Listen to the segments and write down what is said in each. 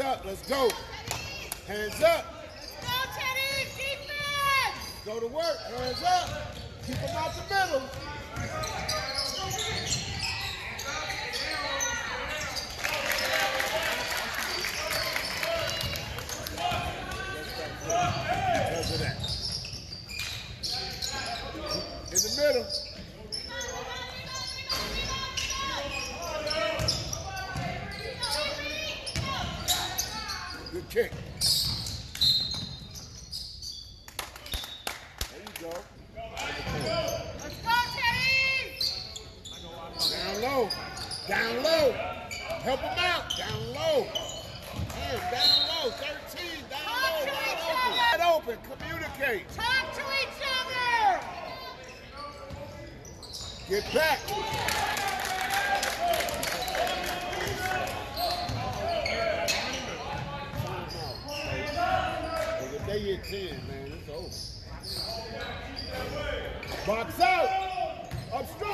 up. Let's go. Hands up. Go, Teddy! Defense! Go to work. Hands up. Keep them out the middle. Because of that. In the middle. Good kick. There you go. Let's go, Teddy! Down low. Down low. Help him out. Down low. Yeah, down low. 13. Down low. Wide open. Wide open. Communicate. Talk to each other! Get back. Like if they hit 10, man, it's over. Box out. Up strong.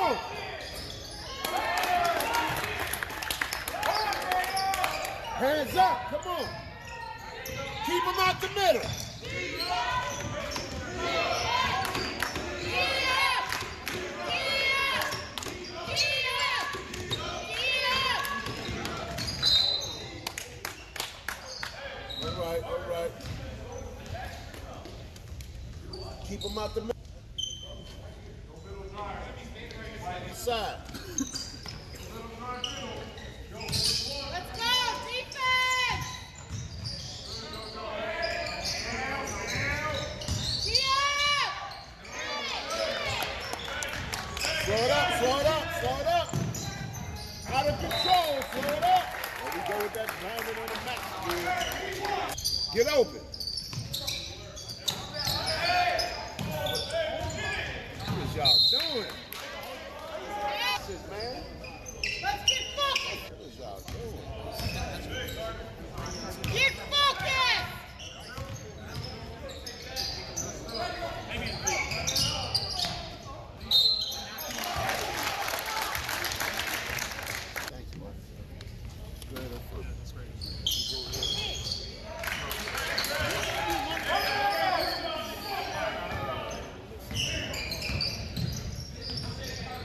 Hands up. Come on. Keep them out the middle. All right, all right. Keep them out the middle. Side. Let's go, defense! Slow it up, slow it up, slow it up. Out of control, slow it up. There we go with that diamond on the mat. dude. Get open. What is y'all doing? Shit, man. Let's get focused! What is y'all doing? Get focused! Thank you, man. Go ahead, up front. That's great.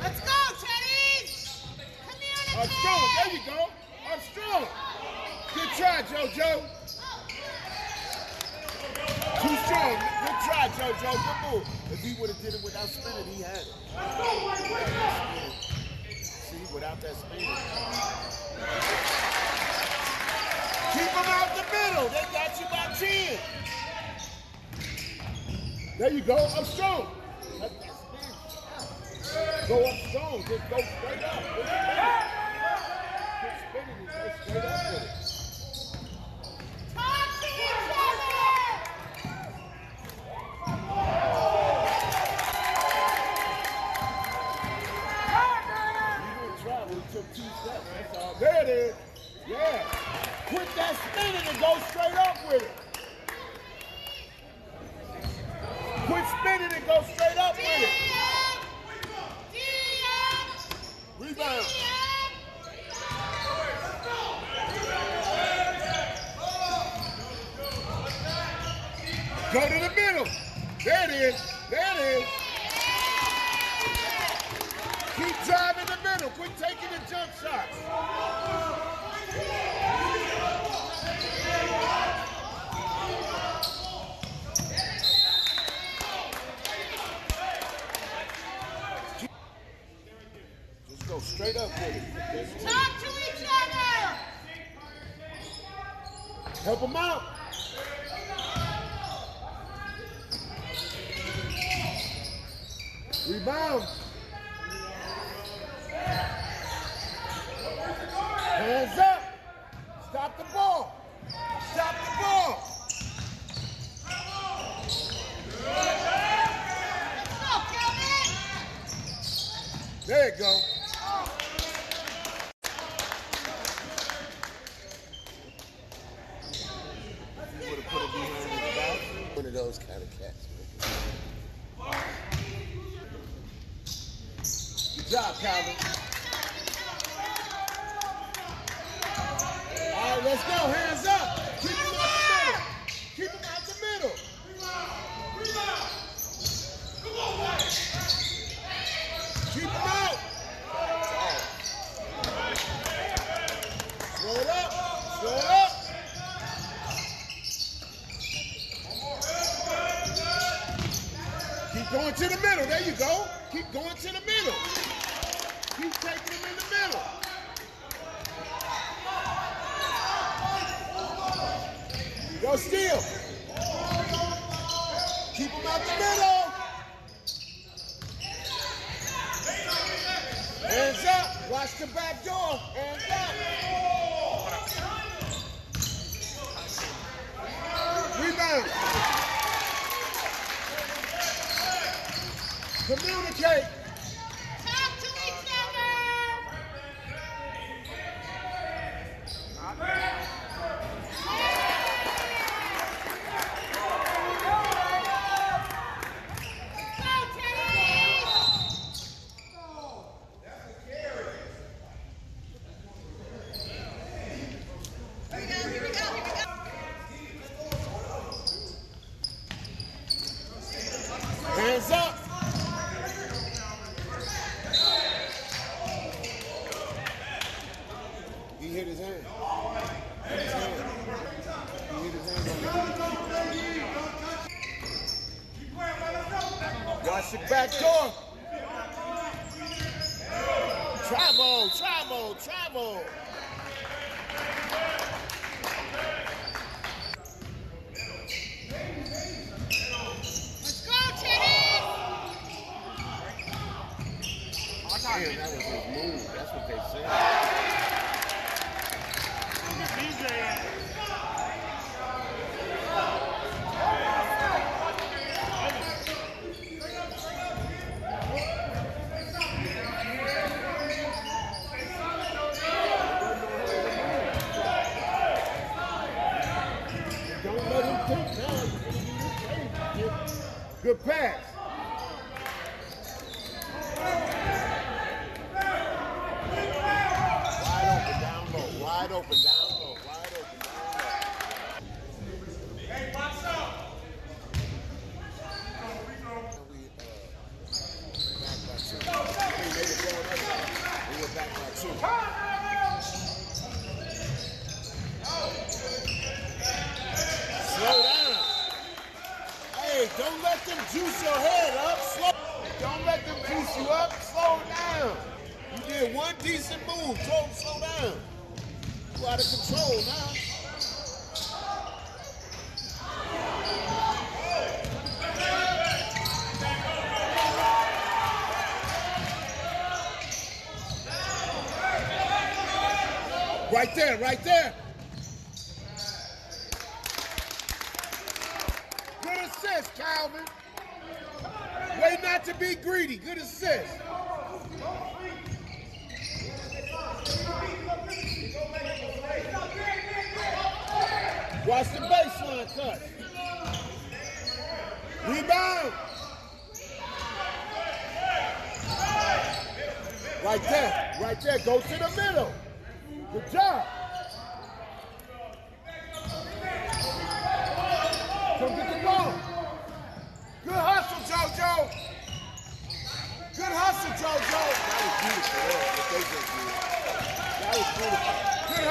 Let's go, Teddy! Communicate! Up strong. There you go. Up strong. Good try, JoJo. Too strong. Good try, JoJo. Good move. If he would have did it without spinning, he had it. See, without that spin. Keep them out the middle. They got you by 10. There you go. Up strong. Go up strong. Just go straight up. And go straight up with it. Talk to each other! You didn't try, we took two steps. That's all. There it is. Yeah. Quit that spinning and go straight up with it. Quit spinning and go straight up with it. Rebound. Go to the middle. There it is. There it is. Keep driving the middle. Quit taking the jump shots. Just go straight up with it. Just Talk to each other! Help him out. Rebound. Hands up. Stop the ball. Stop the ball. There you go. Communicate.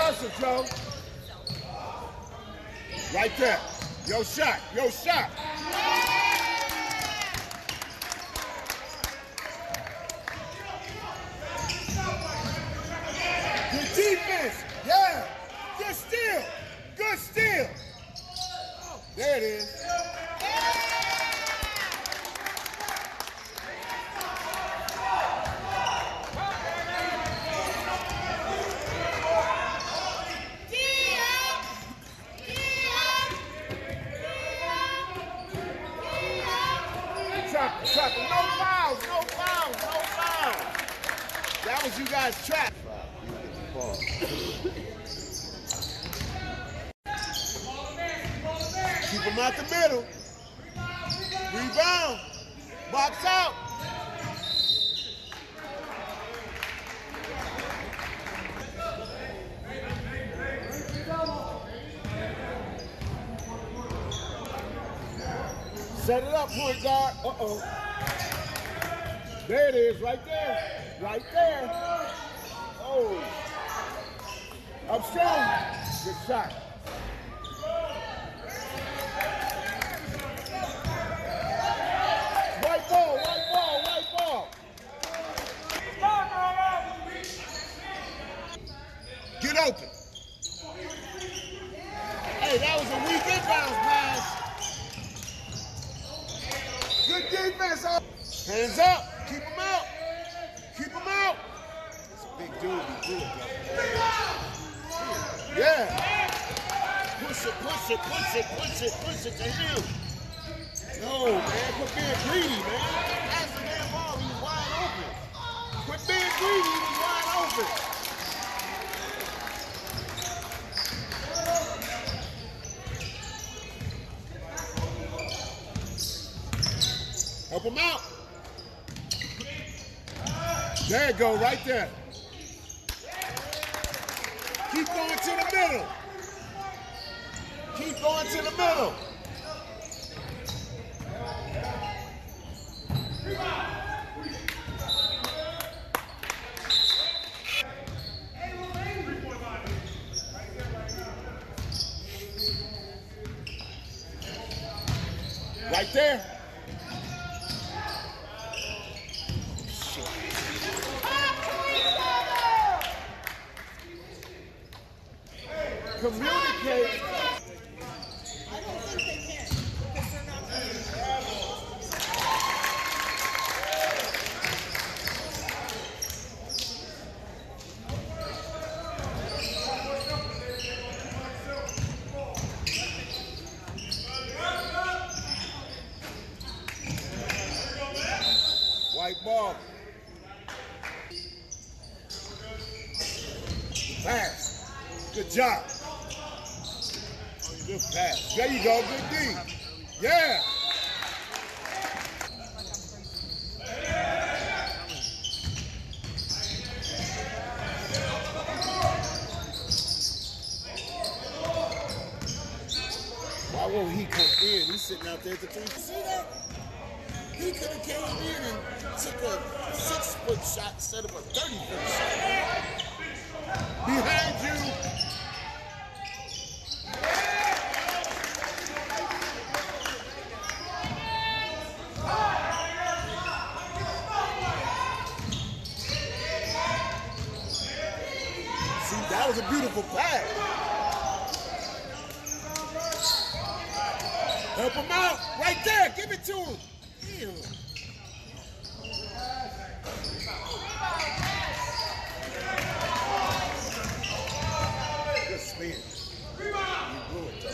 hustle, Joe. Right there. Yo shot. Yo shot. Uh-oh. There it is, right there. Right there. Oh. Up strong. Good shot. White ball, white ball, white ball. Get open. Hey, that was a weak inbound. Hands up. Keep him out. Keep him out. A big dude. Do it, though. Yeah. Push it, push it, push it, push it, push it to him. No, man. Quit being greedy, man. Pass the damn ball. He was wide open. Quit being greedy. He was wide open. Help him out. There you go, right there. Keep going to the middle. Keep going to the middle. Right there. Communicate. I don't think they can because they're not communicating. White ball. Pass. Good job. Good pass. There you go. Good D. Yeah. Why won't he come in? He's sitting out there at the three. See that? He could have came in and took a six foot shot instead of a 30 foot shot. Behind you. See, that was a beautiful pass. Help him out. Right there. Give it to him. Damn. Good spin. You blew it though.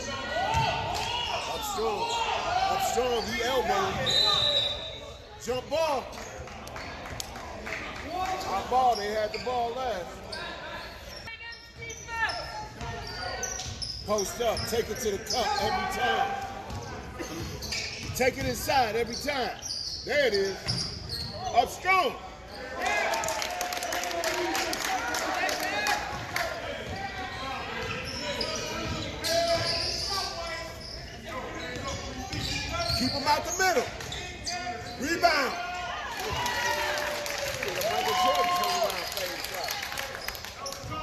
Up strong. Up strong. He elbowed. Jump ball. Our ball. They had the ball last. Post up. Take it to the cup every time. Take it inside every time. There it is. Up strong. Keep him out the middle. Rebound.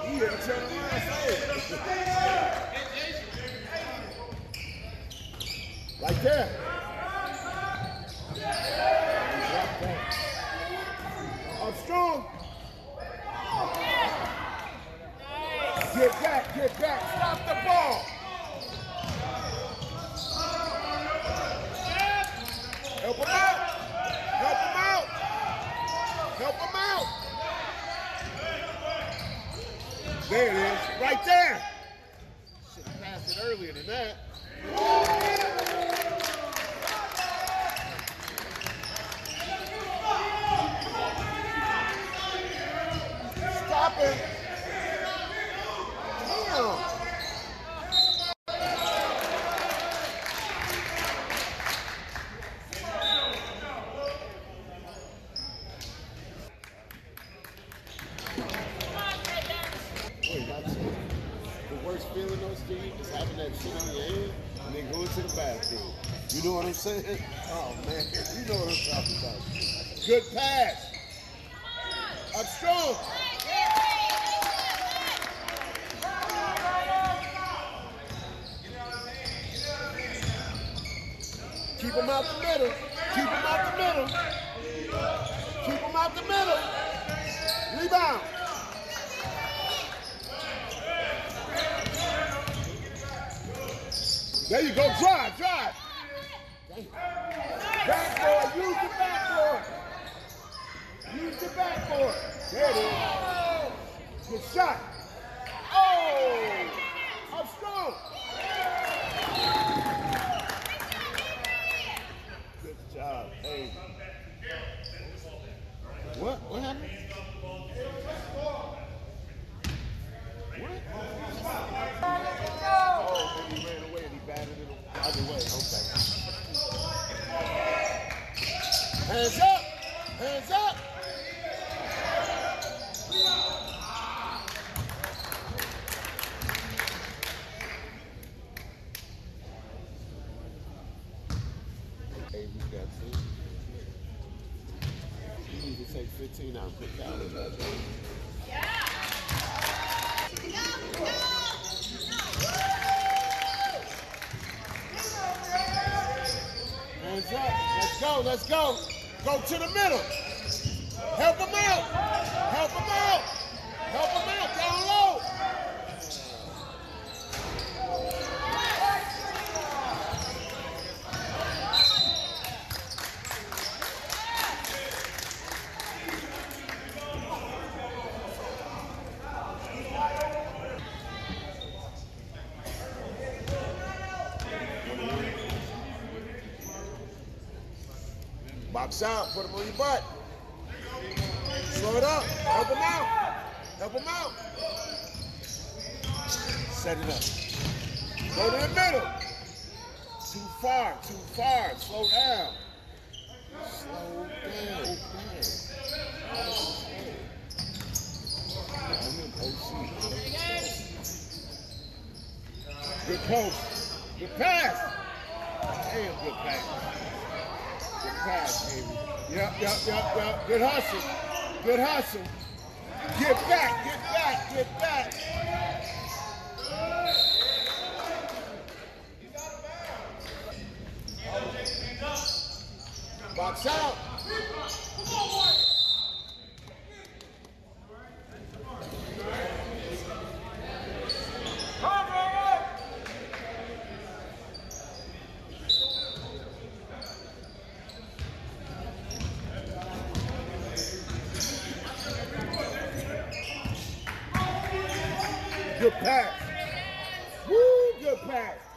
He hit a turnaround Drop back. Up strong. Get back, get back. Stop the ball. Help him out. Help him out. Help him out. There it is. Right there. Should have passed it earlier than that. Stop him. Damn. Wait, that's the worst feeling on Steve is having that shit in your head and then going to the bathroom. You know what I'm saying? Oh man, you know what I'm talking about. Good pass. Up strong. Keep him out the middle. Keep him out the middle. Keep him out the middle. Rebound. There you go. Drive, drive. Backboard. Use the backboard. What? What happened? What? Oh, maybe he ran away and he batted it the other way. Okay. Hands up! Hands up! Hey, we got two. You need to take 15 out and put Calvin back in. Hands up. Let's go. Let's go. Go to the middle. Help him out. Help him out. Help him out. Down low. Box out. Put him on your butt. Slow it up. Help him out. Help him out. Set it up. Go to the middle. Too far. Too far. Slow down. Slow down. Good post. Good pass. Damn, good pass. Pass, baby. Yep, yep, yep, yep. Good hustle. Good hustle. Get back, get back, get back. Box out. Good pass. Woo, good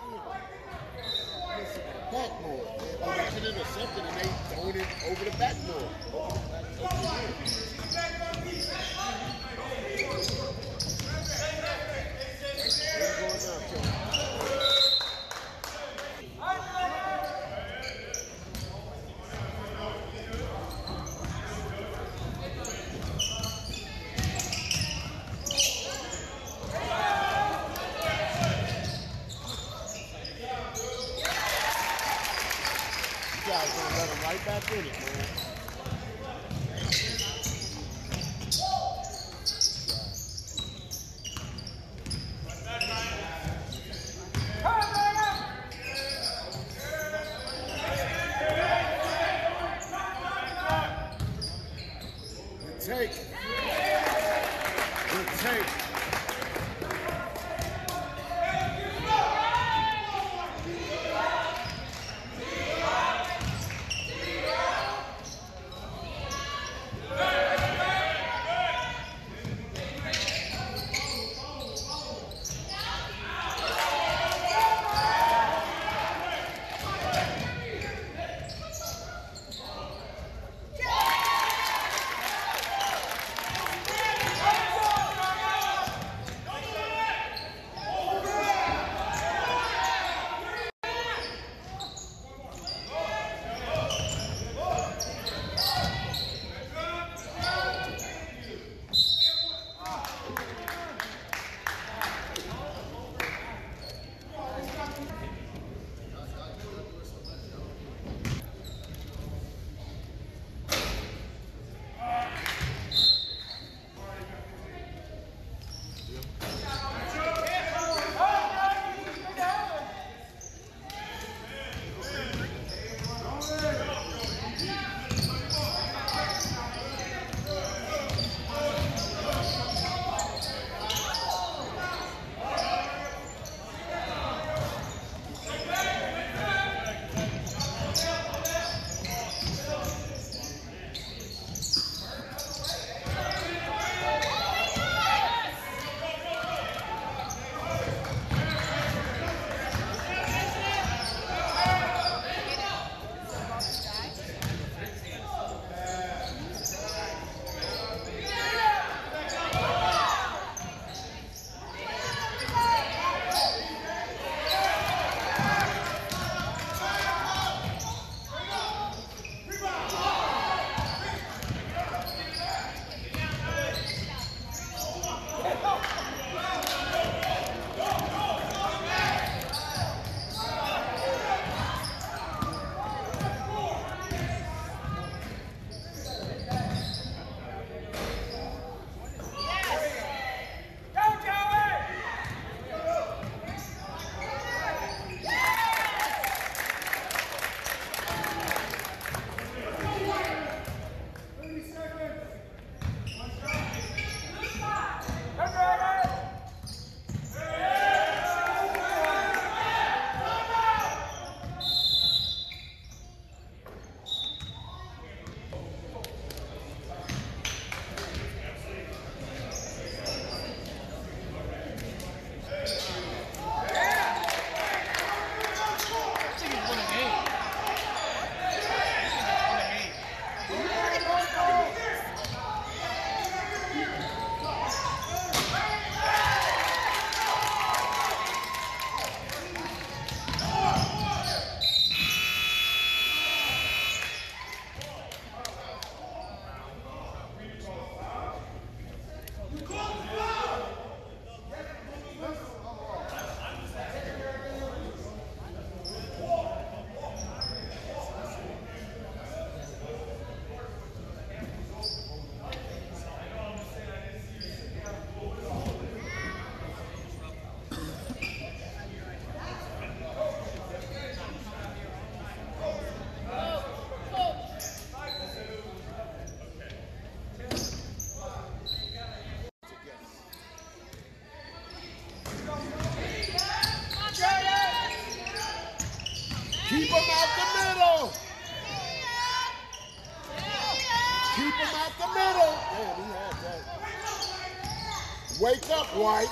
White.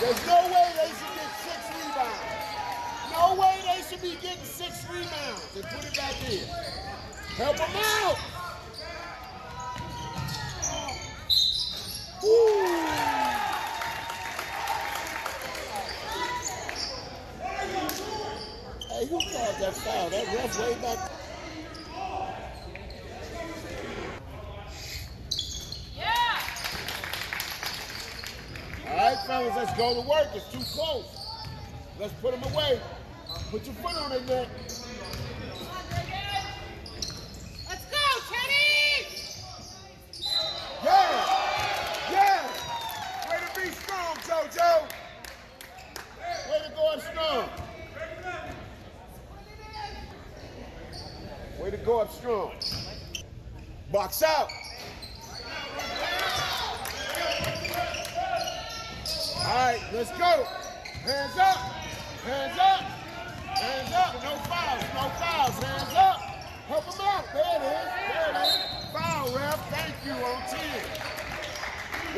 There's no way they should get six rebounds. No way they should be getting six rebounds and put it back in. Help them out! Let's put them away. Put your foot on their neck.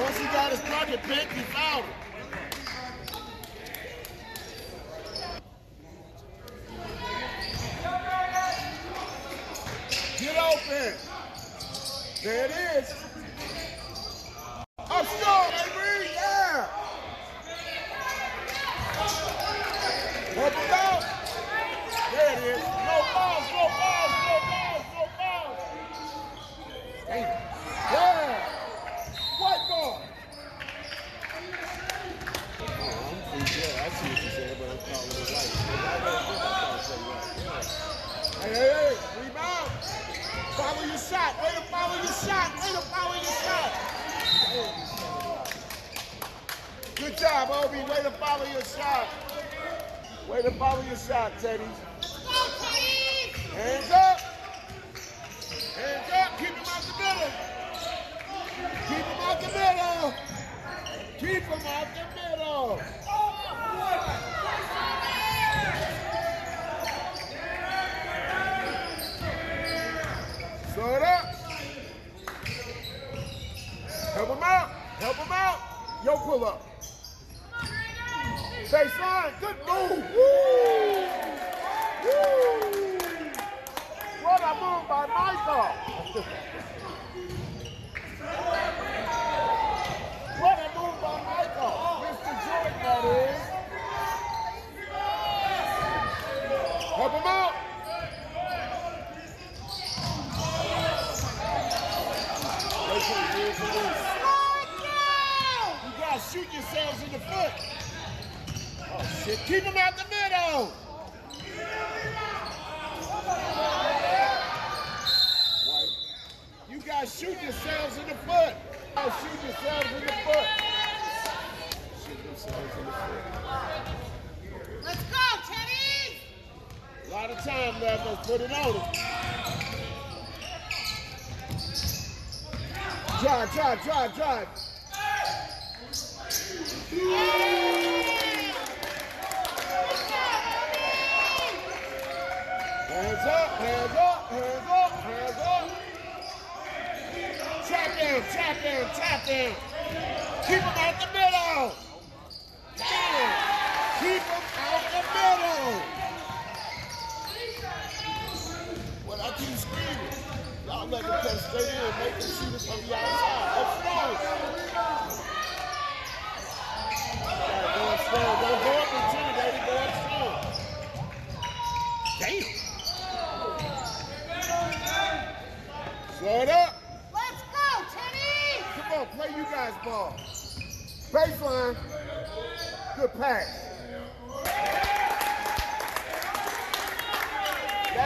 Once he got his pocket picked, he fouled it. Get open. There it is.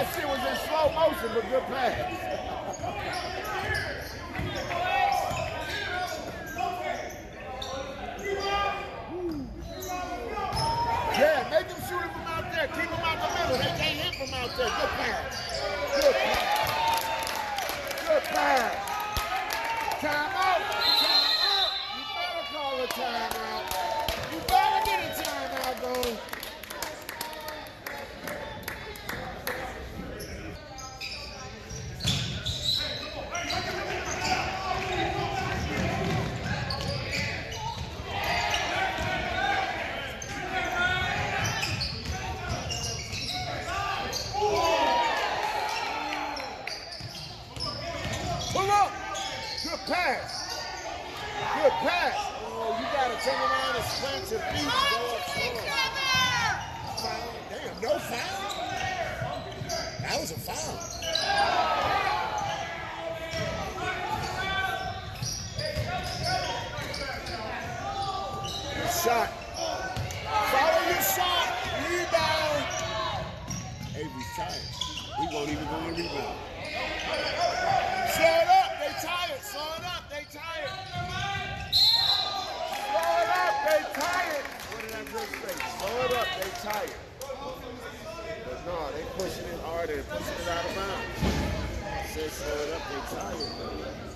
That shit was in slow motion, but good pass. yeah, make them shoot it from out there. Keep them out the middle. They can't hit from out there. Good pass. Good pass. Good pass. Said up. They tired. That's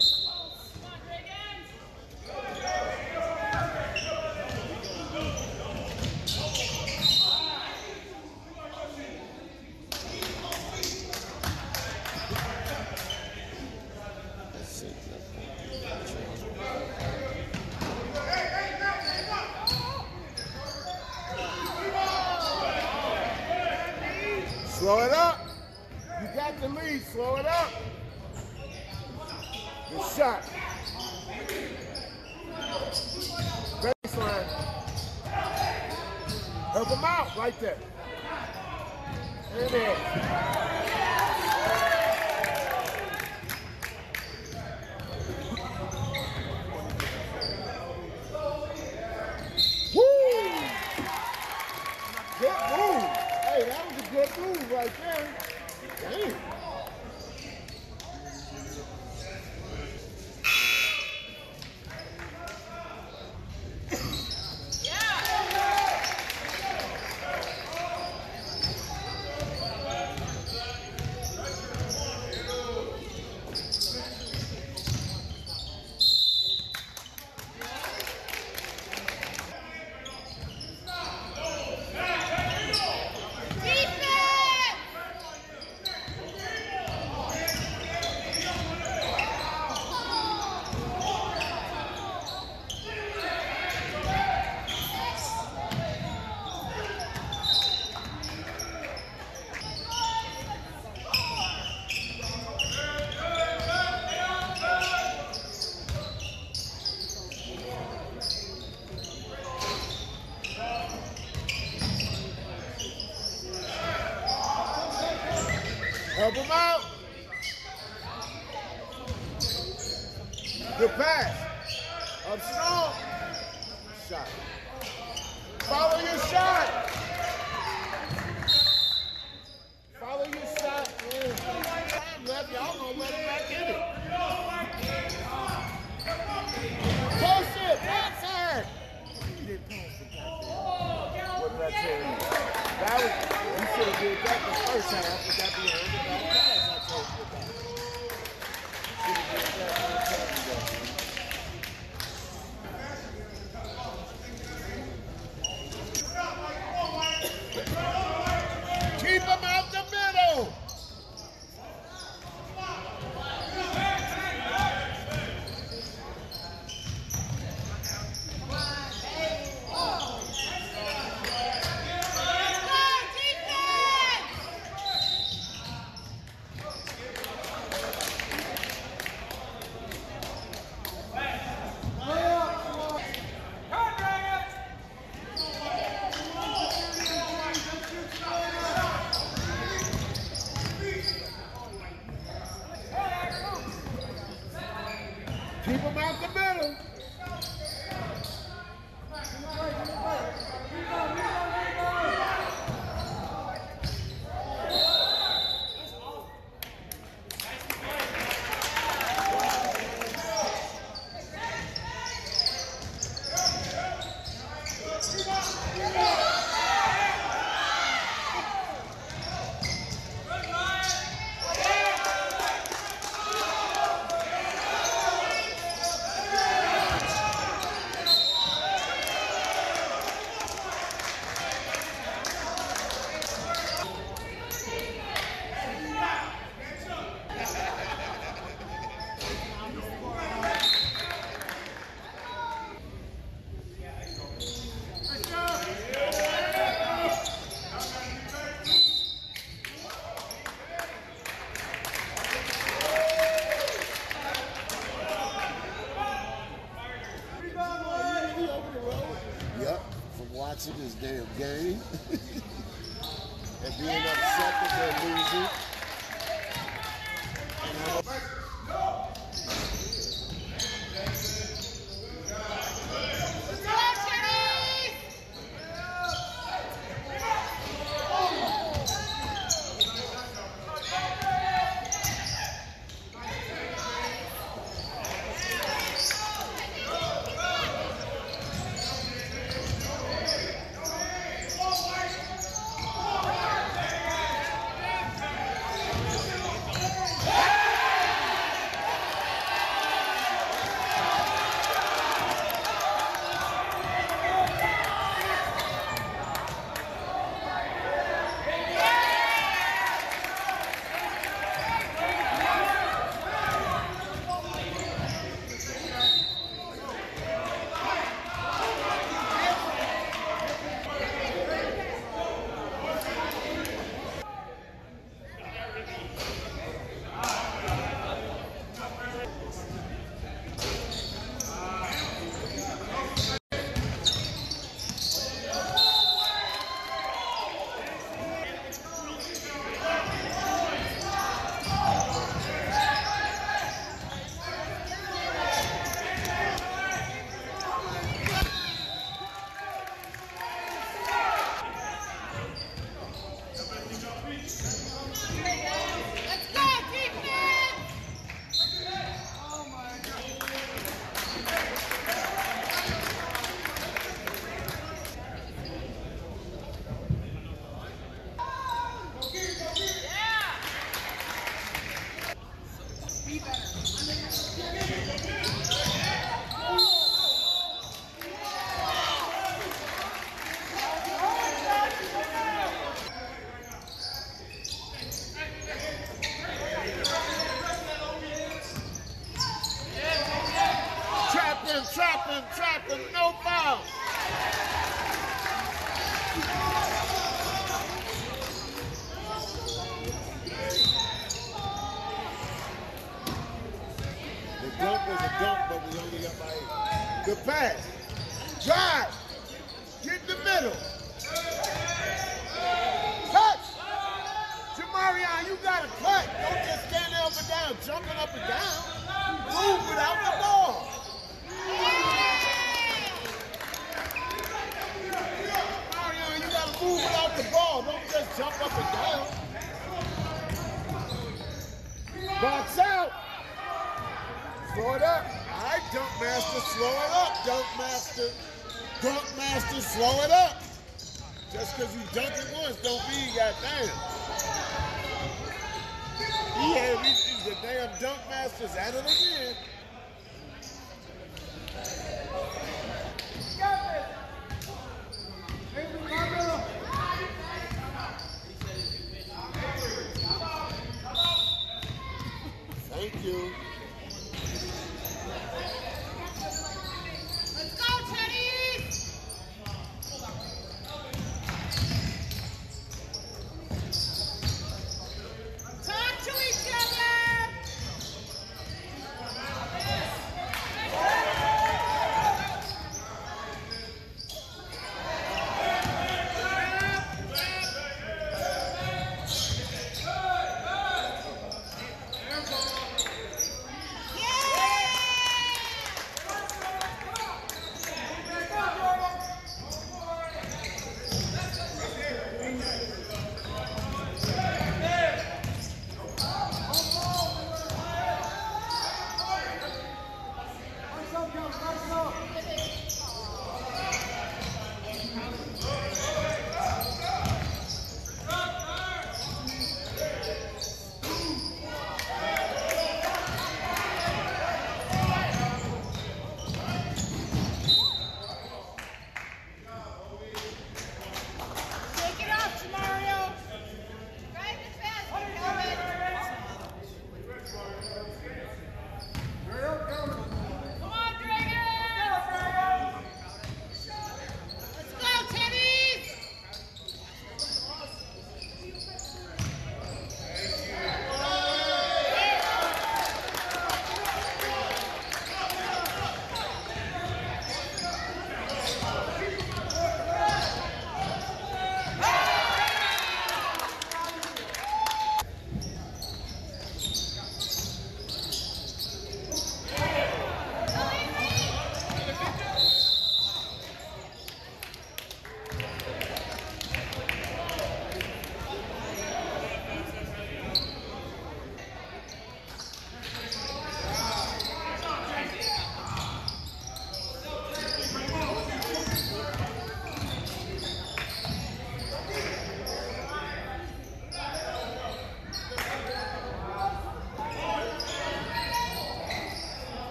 Senhor.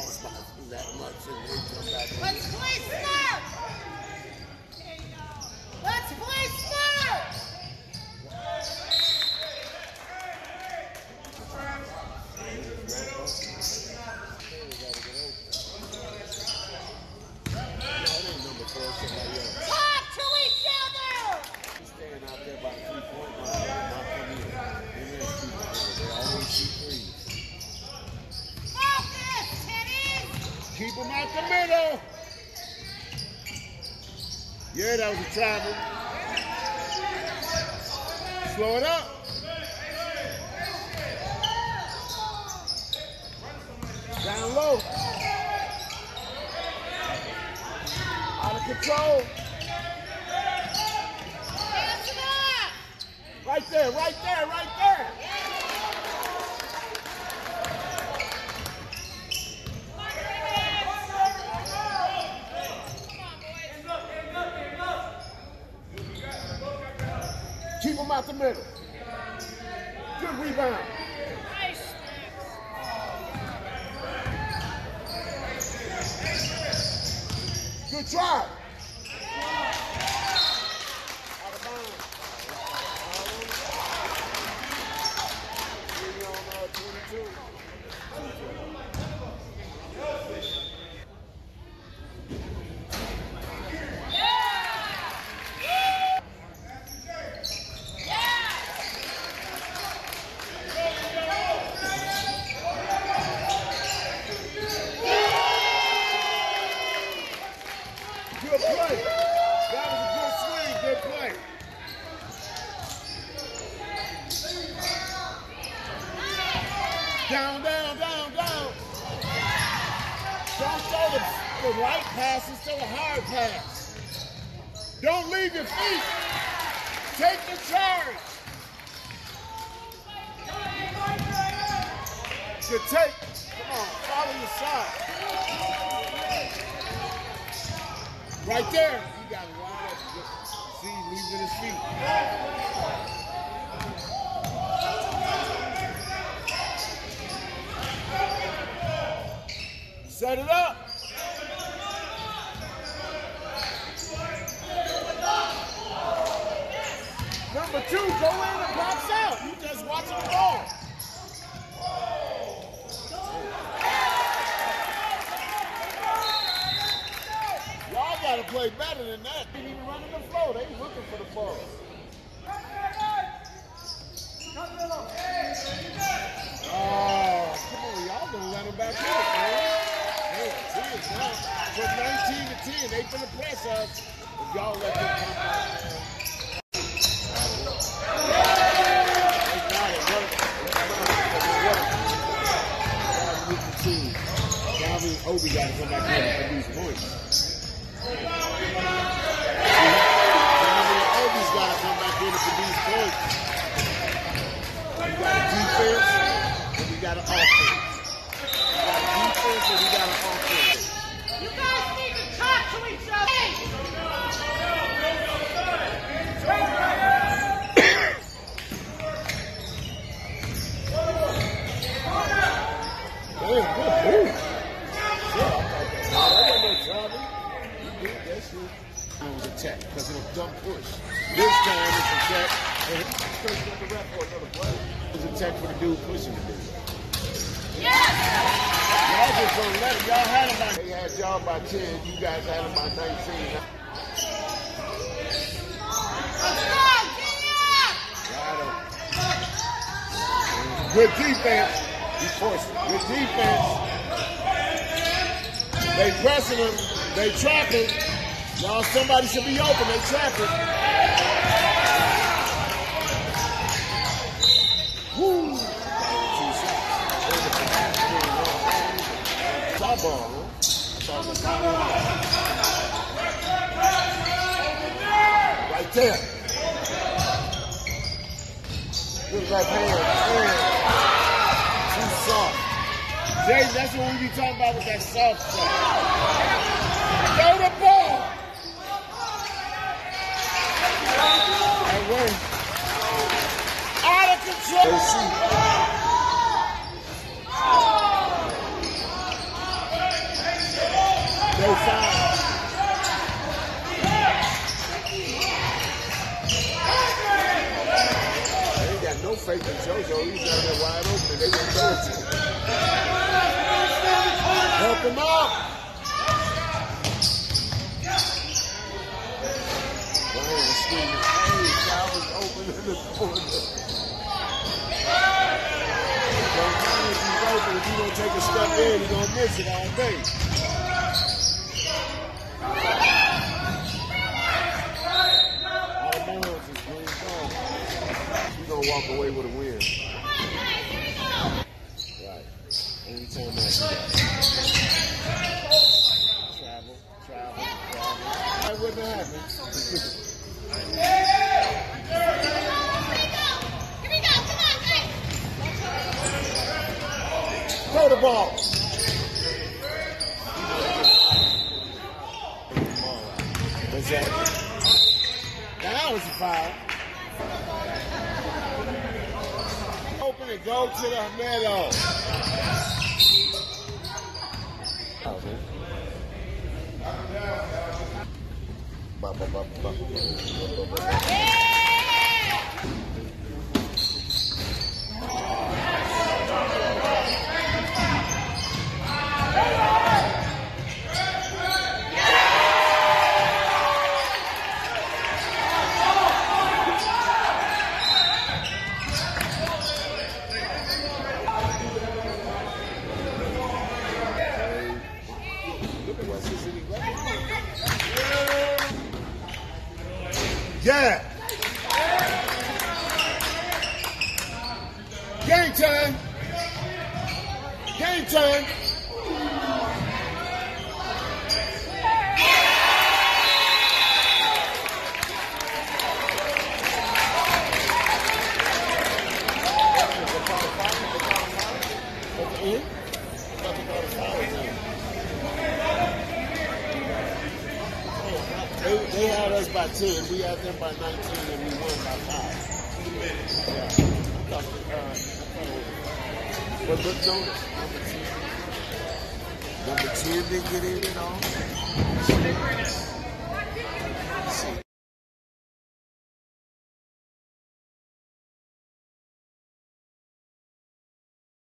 Lost by that much and they come back. Let's play smart. Let's play smart. No, it ain't number four, somebody else. Talk to each other. He's staying out there by the three point line, and not coming in. They didn't shoot it. They always shoot threes. Focus, Teddy. Keep them out the middle. Yeah, that was a travel. They finna press us. If y'all let them come man. They got. Obi gotta come back in and produce points. Obi's gotta come back in and produce points. We got a defense and we got an offense. We got a defense and we got an offense. You guys need to talk to each other. Damn, good move. Shit, I thought that wasn't no trouble. You did that shit. It was a check because it was dumb push. This time it's a check. And first got the rep for another play. It was a check for the dude pushing the dude. It. Y'all had by. They had y'all by 10. You guys had by 19. Let's go, Kenya. Right on. Good defense. He forced it. Good defense. They pressing him. They trapping. Y'all, somebody should be open. They trapping. Ball, Right there. Good left hand. Too soft. Jay, that's what we be talking about with that soft stuff. Throw the ball. That way. Out of control. No. They got no faith in JoJo. He's there wide open. They to him. Help him out. Open in the corner. Don't if he's open. If don't take a step in, he gonna miss it all day. Out of bounds is green ball. He's gonna walk away with a win. Travel, travel, travel. That wouldn't happen. Throw the ball. That was a foul. Open and go to the middle. Ba, ba, ba, ba. Ba, ba, ba, ba. Look